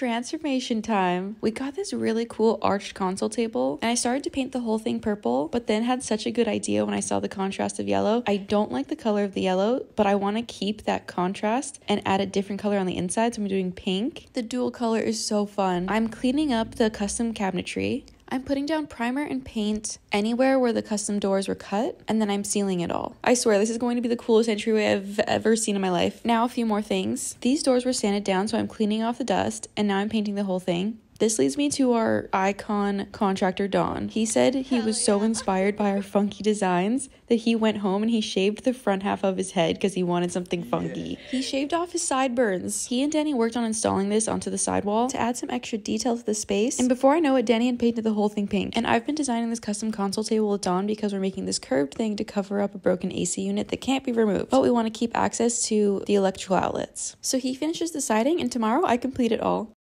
transformation time. We got this really cool arched console table, and I started to paint the whole thing purple, but then had such a good idea when I saw the contrast of yellow. I don't like the color of the yellow, but I want to keep that contrast and add a different color on the inside, so I'm doing pink. The dual color is so fun. I'm cleaning up the custom cabinetry. I'm putting down primer and paint anywhere where the custom doors were cut, and then I'm sealing it all. I swear, this is going to be the coolest entryway I've ever seen in my life. Now, a few more things. These doors were sanded down, so I'm cleaning off the dust, and now I'm painting the whole thing. This leads me to our icon contractor, Don. He said he Hell was so inspired by our funky designs that he went home and he shaved the front half of his head because he wanted something funky. He shaved off his sideburns. He and Danny worked on installing this onto the sidewall to add some extra detail to the space. And before I know it, Danny had painted the whole thing pink. And I've been designing this custom console table with Don because we're making this curved thing to cover up a broken AC unit that can't be removed. But we want to keep access to the electrical outlets. So he finishes the siding and tomorrow I complete it all.